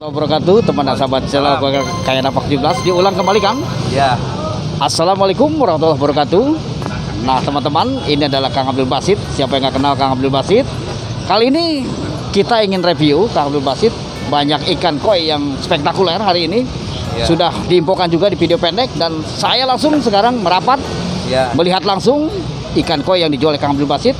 wabarakatuh teman sahabat channel kayak napak 17 diulang kembali Kang. Ya, Assalamualaikum warahmatullahi wabarakatuh. Nah teman-teman ini adalah Kang Abdul Basit. Siapa yang nggak kenal Kang Abdul Basit? Kali ini kita ingin review Kang Abdul Basit. Banyak ikan koi yang spektakuler hari ini. Ya. Sudah diinfokan juga di video pendek Dan saya langsung sekarang merapat ya, Melihat langsung ikan koi yang dijual oleh Kang Abdul Basit.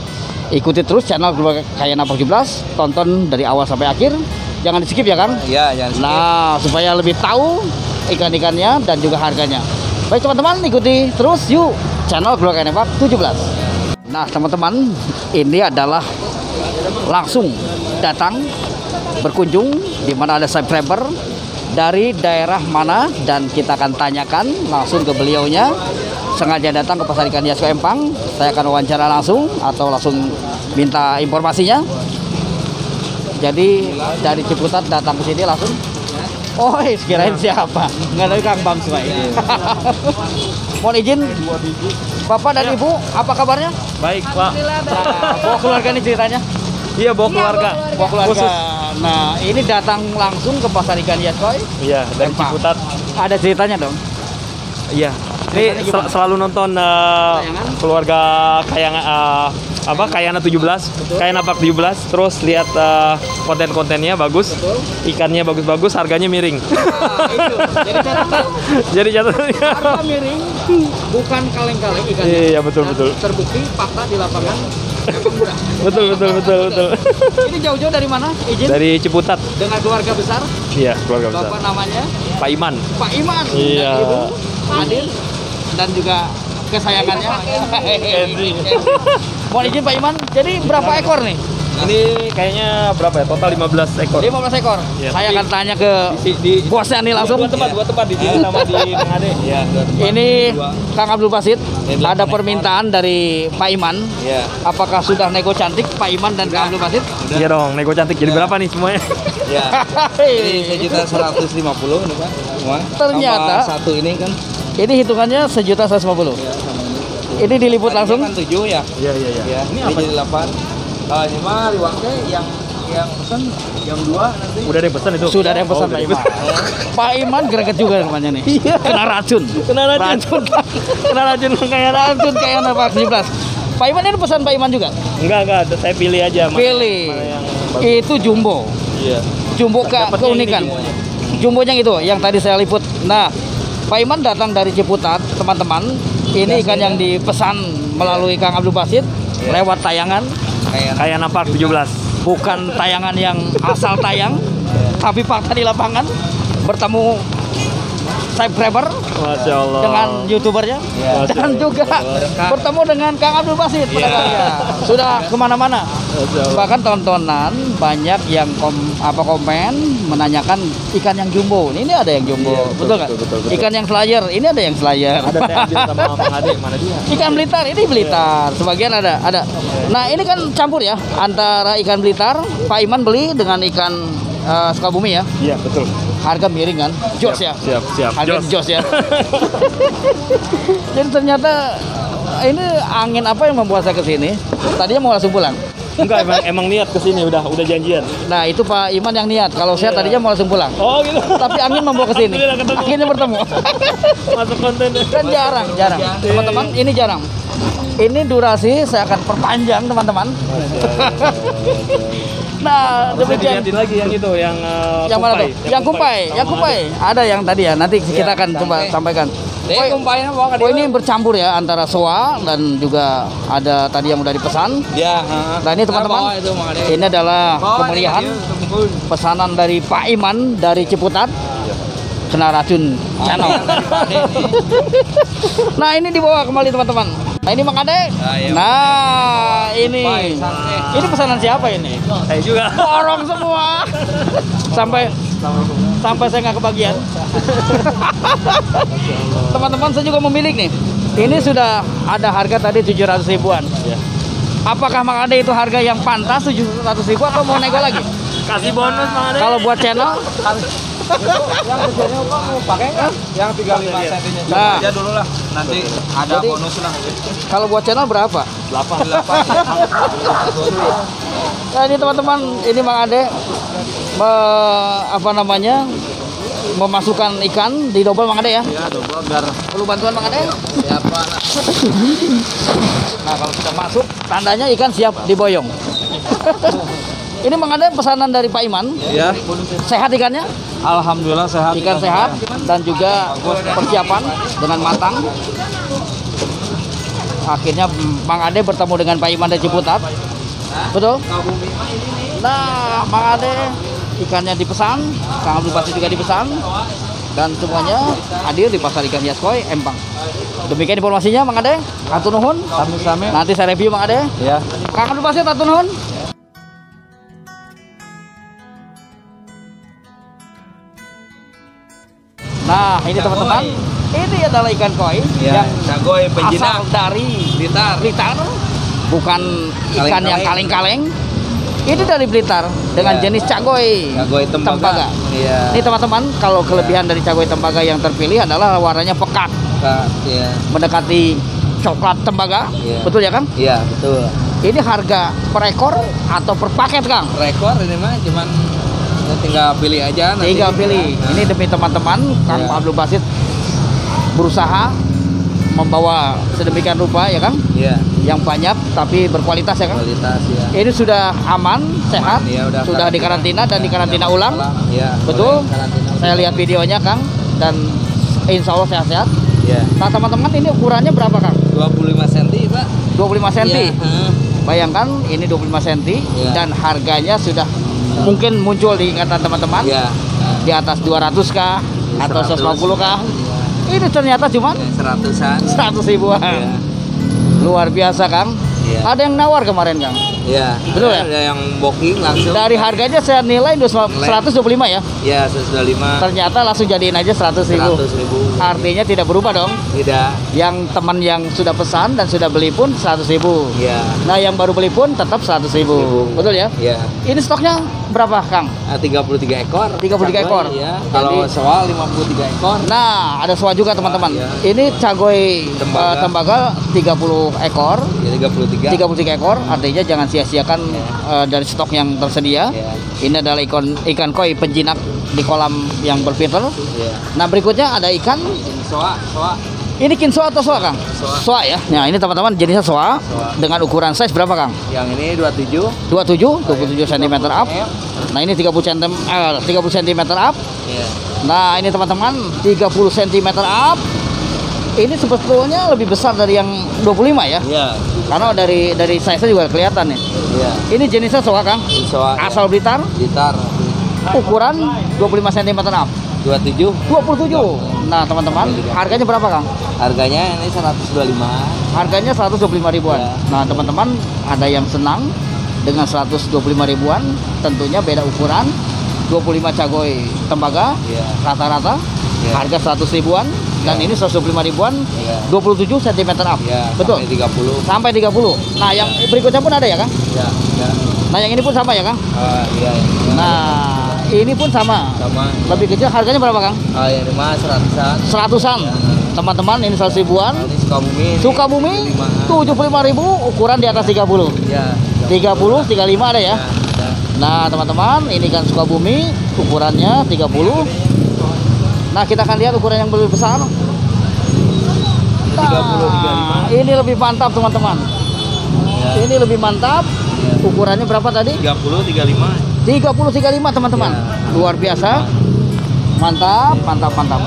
Ikuti terus channel Kayak Napak 17 Tonton dari awal sampai akhir Jangan di skip ya Kang ya, jangan skip. Nah, supaya lebih tahu ikan-ikannya dan juga harganya. Baik teman-teman, ikuti terus yuk channel Keluarga Nembak 17. Nah, teman-teman, ini adalah langsung datang berkunjung di mana ada subscriber dari daerah mana dan kita akan tanyakan langsung ke beliaunya sengaja datang ke pasar ikan Yasko Empang saya akan wawancara langsung atau langsung minta informasinya jadi dari Ciputat datang ke sini langsung. Oh, kirain siapa? Nggak dari Kang Bang Suai. Mohon izin, Bapak dan Ibu, apa kabarnya? Baik, Pak. Nah, bawa keluarga nih ceritanya. Iya, bawa keluarga. Bawa keluarga. Khusus. Nah, ini datang langsung ke pasar ikan Yaskoy. Iya, dari. Ciputat. Ada ceritanya dong. Iya. Ini sel- selalu nonton Tayangan? keluarga kayang eh, apa Kayana 17, Kayana Pak 17, terus lihat eh, konten-kontennya bagus. Betul. Ikannya bagus-bagus, harganya miring. Nah, itu. Jadi catatan Jadi catatannya. harga miring bukan kaleng-kaleng ikannya. Iya, betul, Dan betul. Terbukti fakta di lapangan murah. betul, betul, betul, betul. Ini jauh-jauh dari mana? Izin Dari Ciputat. dengan keluarga besar. Iya, keluarga besar. Bapak namanya Pak Iman. Pak Iman Iya. dan Ibu hadir dan juga kesayangannya Henry. Mohon izin Pak Iman, jadi berapa ekor nih? Ini kayaknya berapa ya? Total 15 ekor. 15 ekor. Iya. Saya akan tanya ke Di, di bosnya nih langsung. Dua tempat, dua tempat di sini sama di Mengade. Iya. Ini Kang Abdul Basit, ada permintaan dari Pak Iman. ya. Apakah sudah nego cantik Pak Iman dan Kang Abdul Basit? Iya dong, nego cantik. Jadi berapa nih semuanya? Ya. Ini sejuta seratus lima puluh nih Pak. Semua. Ternyata- Tambah satu ini kan. Ini hitungannya sejuta 150. Ini diliput langsung. Kan tujuh ya. Iya, iya, Ya. Ini, jadi delapan. Kalau ini mah liwangnya yang yang pesan yang dua nanti. Udah ada yang pesan itu? Sudah ada yang pesan Oh, Pak Iman. Pak Iman greget juga namanya nih. Kena racun. Kena racun. Kena racun kayak racun kayak Pak 17. Pak Iman ini pesan Pak Iman juga. Enggak, enggak. Saya pilih aja. mana- Pilih. mana yang bagus. Itu jumbo. Iya. Jumbo ke keunikan. ini. Jumbonya itu yang tadi saya liput. Nah, Pak Iman datang dari Ciputat, teman-teman. Ini ikan yang dipesan melalui Kang Abdul Basit lewat tayangan, Kayak napak 17. bukan tayangan yang asal tayang, tapi fakta di lapangan. Bertemu subscriber Masya Allah. dengan youtubernya Ya. dan juga bertemu dengan Kang Abdul Basit pedagangnya. sudah ke mana-mana Allah. bahkan tontonan banyak yang kom, apa komen menanyakan ikan yang jumbo ini ada yang jumbo Iya, betul betul, nggak betul, betul, betul. ikan yang slayer ini ada yang slayer Ada sama mana dia? ikan Blitar ini Blitar sebagian ada ada nah ini kan campur ya antara ikan Blitar Pak Iman beli dengan ikan eh, Sukabumi ya Iya, betul. harga miring kan jos ya Siap, siap. harga Jos. jos ya jadi ternyata ini angin apa yang membuat saya ke sini tadinya mau langsung pulang Enggak, emang, emang niat ke sini udah udah janjian. nah itu Pak Iman yang niat kalau saya Iya. tadinya mau langsung pulang Oh gitu. tapi angin membawa ke sini akhirnya bertemu Masuk konten. kan jarang jarang teman-teman ini jarang ini durasi saya akan perpanjang teman-teman nah demikian dilihatin lagi yang itu, yang eh, yang mana kumpai. tuh? Yang kumpai, Sama yang kumpai. Ada yang tadi ya. Nanti kita akan sampai. coba sampaikan. Oh, dia. ini bercampur ya antara soa dan juga ada tadi yang udah dipesan. Ya, heeh. Nah ini teman-teman, ini adalah kemeriahan pesanan dari Pak Iman dari Ciputat. Kena racun channel. nah ini dibawa kembali teman-teman. Nah ini Mang Ade. Nah, iya. Nah ini, Baik, santai. ini pesanan siapa ini? Saya juga. Borong semua. Sampai sampai saya nggak kebagian. Teman-teman saya juga memilih nih. Ini sudah ada harga tadi 700 ribuan. Iya. Apakah Mang Ade itu harga yang pantas 700 ribu atau mau nego lagi? Kasih bonus Bang Ade. Kalau buat channel, yang kecilnya Pak mau pakai kan? Yang 35 cm Nah. aja dulu lah. Nanti ada Jadi- bonus lah. kalau buat channel berapa? 8. Nah ini teman-teman, ini Mang Ade me- apa namanya memasukkan ikan di double Mang Ade ya. Ya, double biar Perlu bantuan Mang Ade? siapa. Nah kalau kita masuk tandanya ikan siap diboyong. Ini Mang Ade pesanan dari Pak Iman. Ya. Sehat ikannya? Alhamdulillah sehat. Ikan sehat dan juga persiapan dengan matang. Akhirnya Mang Ade bertemu dengan Pak Iman dari Ciputat. Betul? Nah, Mang Ade ikannya dipesan, Kang Abdul Basit juga dipesan dan semuanya hadir di pasar ikan hias koi Empang. Demikian informasinya Mang Ade. Atur nuhun. Sami-sami. Nanti saya review Mang Ade. Ya. Kang Abdul atur nuhun. Nah, ini teman-teman, ini adalah ikan koi Ya, yang cagoy asal dari Blitar. Blitar, bukan ikan yang kaleng-kaleng. Ini dari Blitar dengan Ya. jenis cagoy, Cagoy tembaga. Iya. Ini teman-teman, kalau kelebihan dari cagoy tembaga yang terpilih adalah warnanya pekat, Kak, ya. mendekati coklat tembaga. Iya. Betul ya, Kang? Iya, betul. Ini harga per ekor atau per paket, Kang? Rekor ini mah cuman ya tinggal pilih aja nanti. Tinggal pilih. Nah, Ini demi teman-teman, Kang Iya. Abdul Basit berusaha membawa sedemikian rupa ya, Kang, Iya, yang banyak tapi berkualitas ya, Kang. kualitas ya. Ini sudah aman, sehat, Iya, udah sudah di karantina dan di karantina ulang. Iya. Betul. karantina. Saya lihat videonya, Kang, dan insya Allah sehat-sehat. Iya. Nah, teman-teman, ini ukurannya berapa, Kang? 25 cm, Pak. 25 cm. Iya, heeh. Bayangkan ini 25 cm Iya. dan harganya sudah mungkin muncul di ingatan teman-teman Iya. di atas 200 kah atau 100. 150 kah. Iya. Ini ternyata cuma Ya, seratusan. 100 ribuan. Iya. Luar biasa, Kang. Iya. Ada yang nawar kemarin, Kang. Iya. Betul ya? Ada yang booking langsung. Dari harganya saya nilai 125 ya. Iya, 125. Ternyata langsung jadiin aja 100 ribu. 100 ribu. Artinya tidak berubah dong. Tidak. Yang teman yang sudah pesan dan sudah beli pun 100 ribu. Iya. Nah yang baru beli pun tetap 100 ribu. Ribu. Betul ya? Iya. Ini stoknya berapa Kang? Ah, 33 ekor. 33 ekor. Iya. Kalau Jadi- soal 53 ekor. Nah ada soal juga teman-teman. Iya. Ini cagoy Tembaga. eh, tembaga 30 ekor. Ya 33. 33 ekor artinya jangan sia-siakan eh, dari stok yang tersedia. Iya. Ini adalah ikan ikan koi penjinak di kolam yang berfilter. Iya. Nah berikutnya ada ikan soa, soa. Ini kinsoa atau soa Kang? Soa. ya. Nah ini teman-teman jenisnya soa Soa. dengan ukuran size berapa Kang? Yang ini 27. 27, 27 cm up. Nah ini 30 cm, eh, 30 cm up. Iya. Nah ini teman-teman 30 cm up. Ini sebetulnya lebih besar dari yang 25 ya. Iya. Karena dari dari size juga kelihatan nih. Iya. Ini jenisnya soa Kang. Soa. Asal Blitar, Gitar. ukuran 25 cm up. 27. 27. Nah, teman-teman, harganya berapa, Kang? Harganya ini 125. Harganya 125 ribuan. Ya. Nah, teman-teman, ada yang senang dengan 125 ribuan, tentunya beda ukuran. 25 cagoy tembaga Iya. rata-rata Ya. harga 100 ribuan dan Ya. ini 125 ribuan Iya. 27 cm up. Iya. Betul. Sampai 30. Sampai 30. Nah, yang berikutnya pun ada ya, Kang? Iya. Iya. Nah, yang ini pun sama ya, Kang? Ah, iya. iya. Nah, ini pun sama. sama. Lebih kecil harganya berapa, Kang? Ah, yang ini mah seratusan. Seratusan. Teman-teman, ini 100 ribuan. Ini Sukabumi. Sukabumi 75. 75.000 ukuran di atas 30. Iya. 30, 35 ada ya. Ya, ada. Nah, teman-teman, ini kan Sukabumi ukurannya 30. Nah, kita akan lihat ukuran yang lebih besar. 30, 35. ini lebih mantap, teman-teman. Iya. Ini lebih mantap. Iya. Ukurannya berapa tadi? 30, 35. 30 35, teman-teman. Ya. Luar biasa. Mantap, mantap, mantap.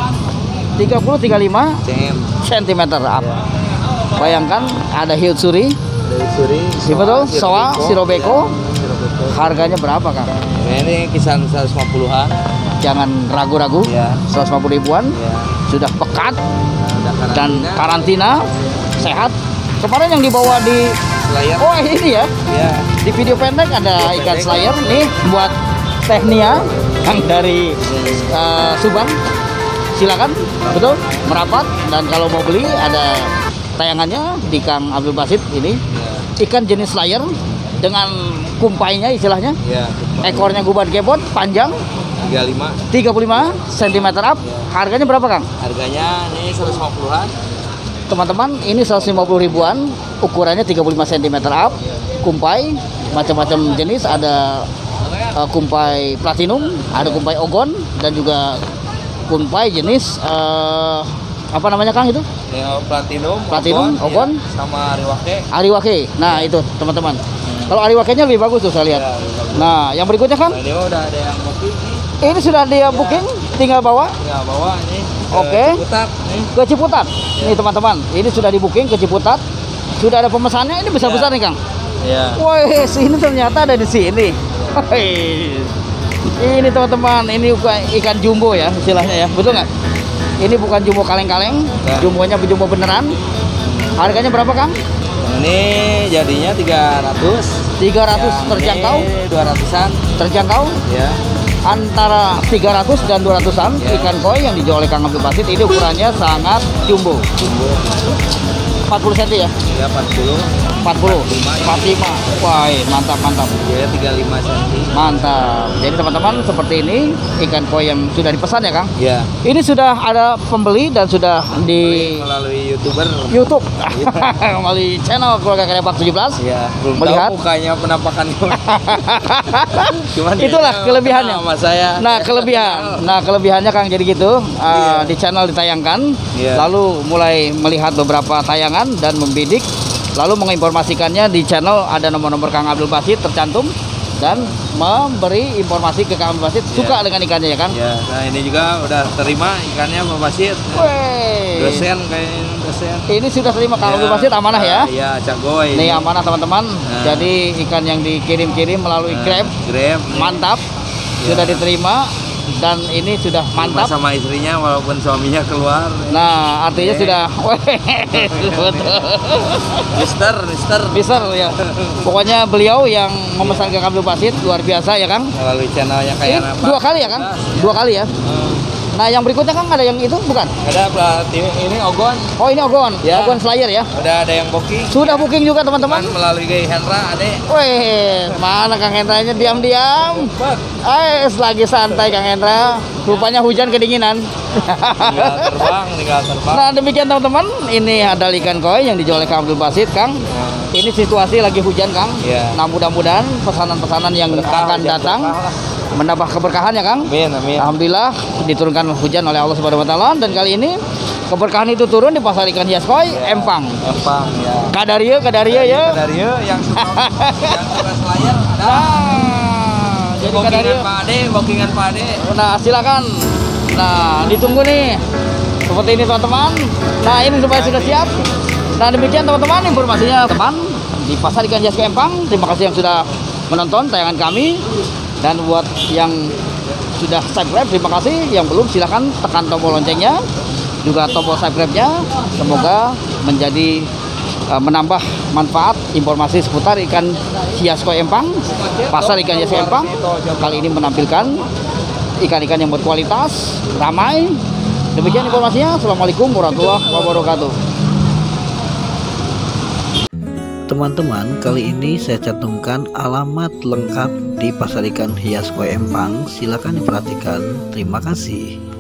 30 35 CM. cm up. Ya. Bayangkan ada Dari Suri. Iya, betul. Soa, Sirobeko. Ya, Sirobeko. harganya berapa, Kang? Ini kisaran 150-an. Jangan ragu-ragu. Ya. 150 ribuan Ya. sudah pekat Nah, dan karantina. karantina sehat. Kemarin yang dibawa di Slayer. Oh ini ya Ya. di video pendek ada Video ikan pendek. slayer nih buat Technia yang dari eh, Subang. Silakan, betul merapat dan kalau mau beli ada tayangannya di Kang Abdul Basit ini Ya. ikan jenis slayer dengan kumpainya istilahnya Ya. ekornya gubat gebot panjang 35. 35 cm up harganya berapa Kang? Harganya ini 150-an. Teman-teman ini 150 ribuan ukurannya 35 cm up kumpai macam-macam jenis ada uh, kumpai platinum, ada kumpai ogon dan juga kumpai jenis uh, apa namanya Kang itu? Yang platinum, Platinum, ogon. ya, sama riwake. Ariwake. Nah, itu teman-teman. Kalau Ariwakenya lebih bagus tuh saya lihat. Ya. Nah, yang berikutnya Kang, Nah, ini udah ada yang booking ini sudah dia booking, tinggal bawa Tinggal bawa ini. Ke Oke. Ciputat ke Ciputat. Nih teman-teman, ini sudah di booking ke Ciputat. Sudah ada pemesannya, ini besar-besar nih Kang. Iya. Wih, ini ternyata ada di sini. Ini teman-teman, ini ikan jumbo ya istilahnya ya, betul nggak? Ini bukan jumbo kaleng-kaleng, Nah. jumbonya jumbo beneran. Harganya berapa Kang? Ini jadinya 300. 300 Yang terjangkau, Ini 200-an. terjangkau Ya. Antara 300 dan 200-an Ya. ikan koi yang dijual oleh Kang Abdul Basit ini ukurannya sangat jumbo. Jumbo. 40 cm ya? Ya 40. 40, 45. Wah, mantap mantap. Ya 35 cm. Mantap. Jadi teman-teman seperti ini ikan koi yang sudah dipesan ya Kang. Ya. Ini sudah ada pembeli dan sudah di Melalui YouTuber. YouTube melalui channel keluarga Karepak 17. Ya, belum Melihat. tahu mukanya penampakannya. Cuman Itulah kelebihannya. Sama saya. Nah kelebihan, nah kelebihannya Kang jadi gitu uh, Iya. di channel ditayangkan, Iya. lalu mulai melihat beberapa tayangan dan membidik, lalu menginformasikannya di channel ada nomor-nomor Kang Abdul Basit tercantum dan memberi informasi ke Abdul Basit suka Iya. dengan ikannya ya Kang. Ya, nah ini juga udah terima ikannya Pak Basit. Wey. Dosen kayaknya dosen. Ini sudah terima Kang Abdul Basit amanah ya. Iya, cagoy. Ini amanah teman-teman. Nah. Jadi ikan yang dikirim-kirim melalui Grab Grab. mantap, Ya. sudah diterima dan ini sudah Mantap. sama istrinya walaupun suaminya keluar. Nah, artinya Oke. sudah betul. Mister, Mister. Bisa ya. Pokoknya beliau yang memesan ke Abdul Basit luar biasa ya Kang. Melalui channelnya kayak apa? dua kali ya Kang? Dua kali ya. Nah, yang berikutnya Kang ada yang itu bukan? Ada berarti ini Ogon. Oh, ini Ogon. Ya. Ogon Slayer ya. Udah ada yang booking. Sudah booking juga teman-teman. Melalui Gay Hendra ada. Weh, mana Kang Hendranya diam-diam? Eh, lagi santai Kang Hendra. Rupanya hujan kedinginan. Tinggal terbang, tinggal terbang. Nah demikian teman-teman, ini ada ikan koi yang dijual oleh Kang Abdul Basit, Kang. Ini situasi lagi hujan, Kang. Iya. Nah mudah-mudahan pesanan-pesanan yang Berkah, akan hujan datang berkah menambah keberkahan ya, Kang. Amin, amin. Alhamdulillah diturunkan hujan oleh Allah Subhanahu Wa Taala dan kali ini keberkahan itu turun di pasar ikan hias koi Iya. Empang. Empang ya. Kadaria, Kadaria ya. Dari yang suka yang suka selayar ada. Nah, jadi. Bookingan Pak Ade, bookingan Pak Ade. Nah, silakan. Nah, ditunggu nih. Seperti ini teman-teman. Nah, ini supaya sudah siap. Nah, demikian teman-teman informasinya teman di Pasar Ikan Hias Kempang. Terima kasih yang sudah menonton tayangan kami. Dan buat yang sudah subscribe, terima kasih. Yang belum silahkan tekan tombol loncengnya. Juga tombol subscribe-nya. Semoga menjadi eh, menambah manfaat informasi seputar ikan hias koi empang pasar ikan hias empang kali ini menampilkan ikan-ikan yang berkualitas, ramai. Demikian informasinya. Assalamualaikum warahmatullahi wabarakatuh. Teman-teman, kali ini saya cantumkan alamat lengkap di Pasar Ikan Hias Koi Empang. Silakan diperhatikan. Terima kasih.